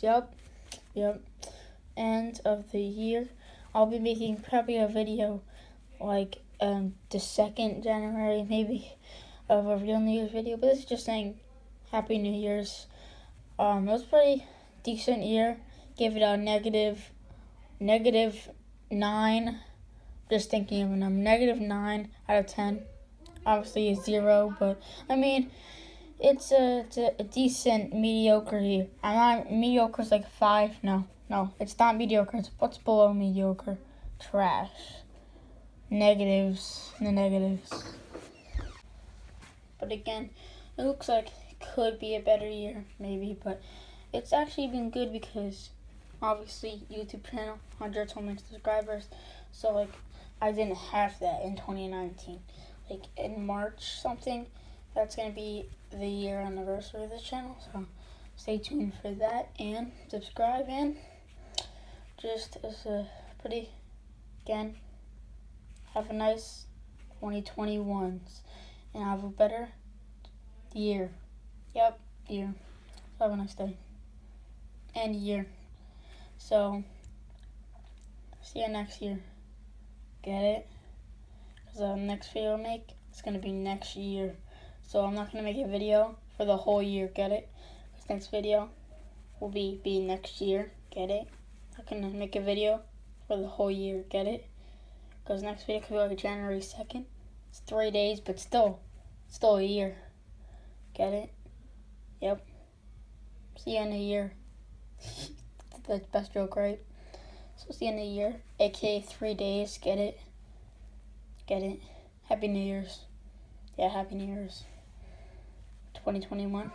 Yep, yep. End of the year. I'll be making probably a video like um the second January maybe of a real New Year's video, but this is just saying Happy New Year's. Um, it was pretty decent year. Give it a negative, negative nine. Just thinking of a number, negative nine out of ten. Obviously a zero, but I mean, it's a, it's a, a decent mediocre year. I'm not mediocre is like five. No, no, it's not mediocre. It's what's below mediocre. Trash. Negatives. The negatives. But again, it looks like it could be a better year, maybe, but it's actually been good because obviously YouTube channel, 100 so many subscribers. So like I didn't have that in 2019. Like in March something, that's gonna be the year anniversary of the channel. So stay tuned for that and subscribe and just as a pretty again have a nice 2021s and have a better year. Yep, year. Have a nice day and year. So, see you next year. Get it? Because the next video I make is going to be next year. So I'm not going to make a video for the whole year. Get it? This next video will be, be next year. Get it? I'm going to make a video for the whole year. Get it? Because next video could be like January 2nd. It's three days, but still, still a year. Get it? Yep. See you in a year. That's best joke, right? So it's the end of the year, aka three days. Get it? Get it? Happy New Year's. Yeah, Happy New Year's. 2021.